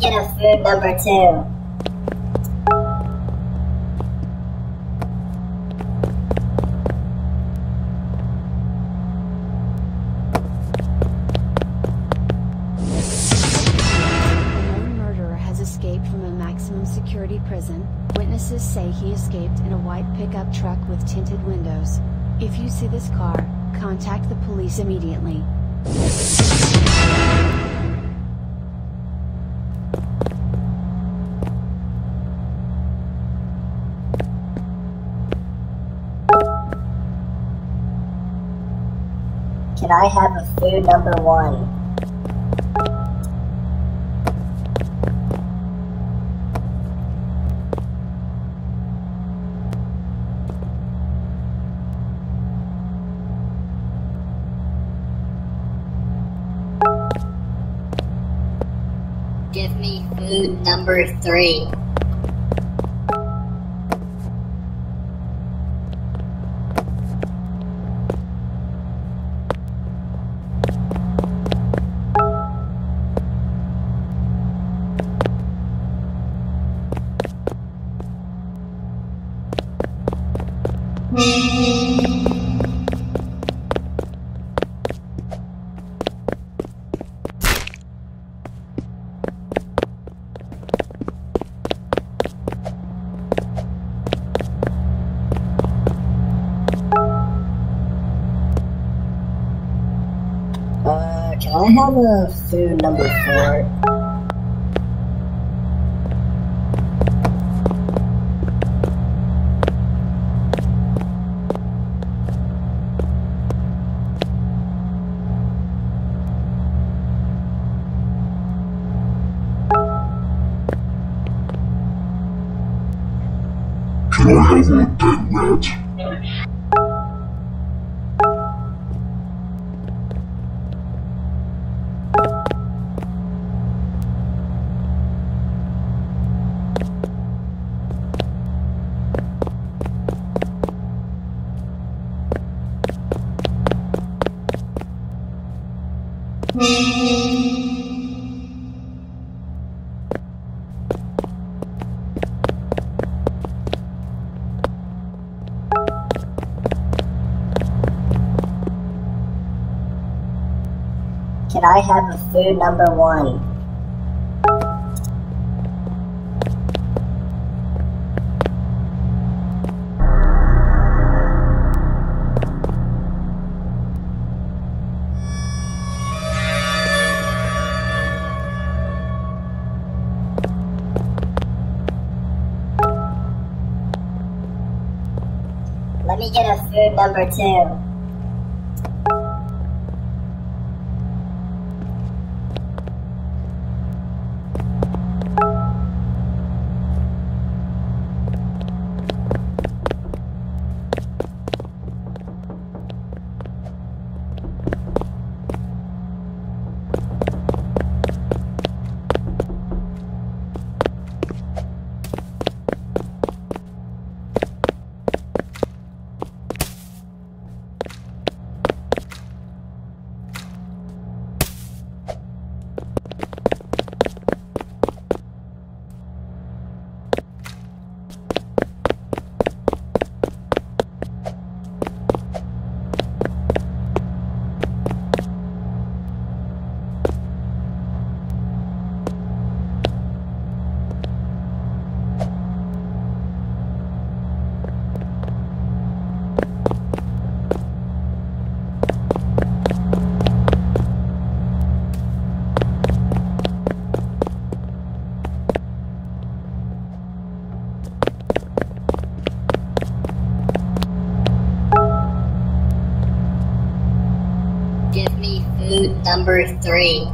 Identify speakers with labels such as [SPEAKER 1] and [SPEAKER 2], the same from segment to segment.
[SPEAKER 1] get a food number two.
[SPEAKER 2] A known murderer has escaped from a maximum security prison. Witnesses say he escaped in a white pickup truck with tinted windows. If you see this car, contact the police immediately.
[SPEAKER 1] Can I have a food number one? Give me food number three. Uh, can I have a food number four?
[SPEAKER 3] Can I have a dead rat?
[SPEAKER 1] Can I have a food number one? Me get a food number two. Number three.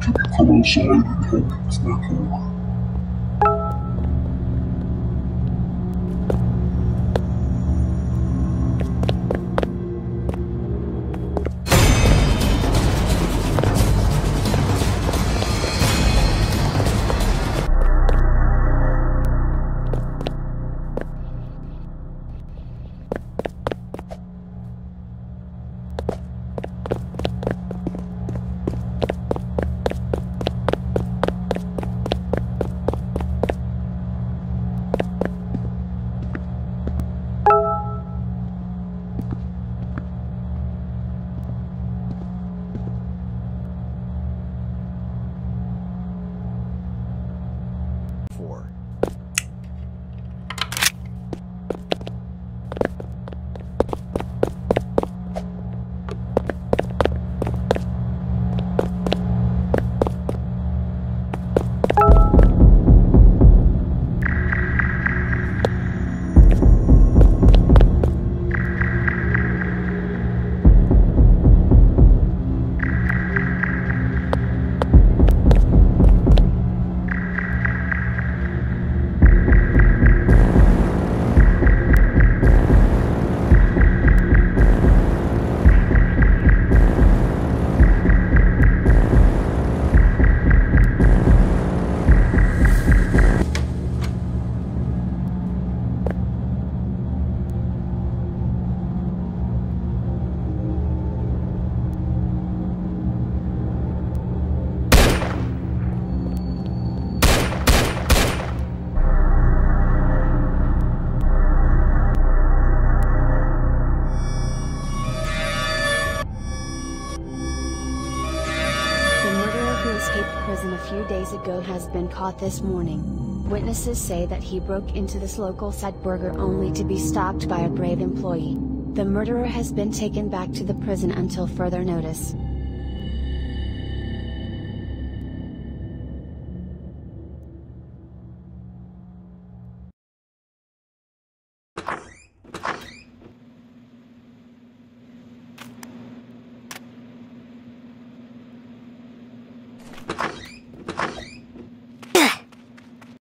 [SPEAKER 3] Can you come outside and help me with?
[SPEAKER 2] Been caught this morning. Witnesses say that he broke into this local side burger only to be stopped by a brave employee. The murderer has been taken back to the prison until further notice.